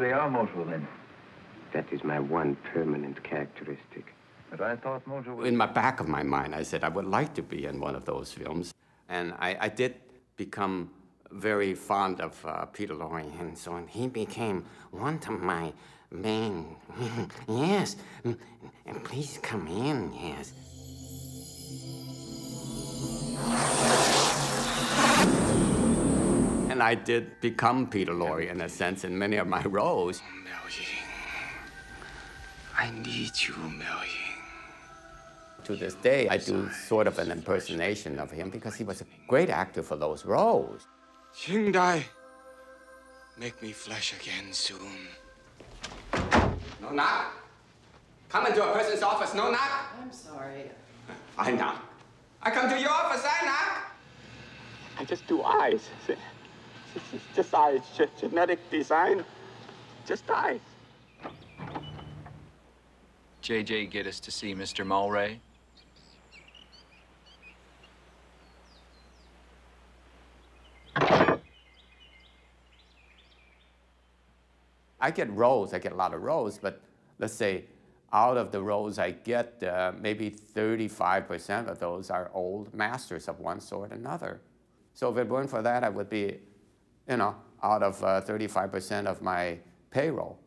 really are Moto then. That is my one permanent characteristic. But I thought Moto was... In my back of my mind, I said I would like to be in one of those films. And I, I did become very fond of uh, Peter Lorre, and so on. He became one of my main. yes, and please come in. Yes. And I did become Peter Lorre in a sense in many of my roles. Miao Yin. I need you, Miao Yin. To this day, I do sort of an impersonation of him because he was a great actor for those roles. Ying Dai, make me flesh again soon. No knock. Come into a person's office, no knock. I'm sorry. I knock. I come to your office, I knock. I just do eyes. It's just eyes. Genetic design. Just eyes. JJ get us to see Mr. Mulwray? I get roles, I get a lot of roles, but let's say out of the roles I get, uh, maybe 35% of those are old masters of one sort or another. So if it weren't for that, I would be, you know, out of 35% uh, of my payroll.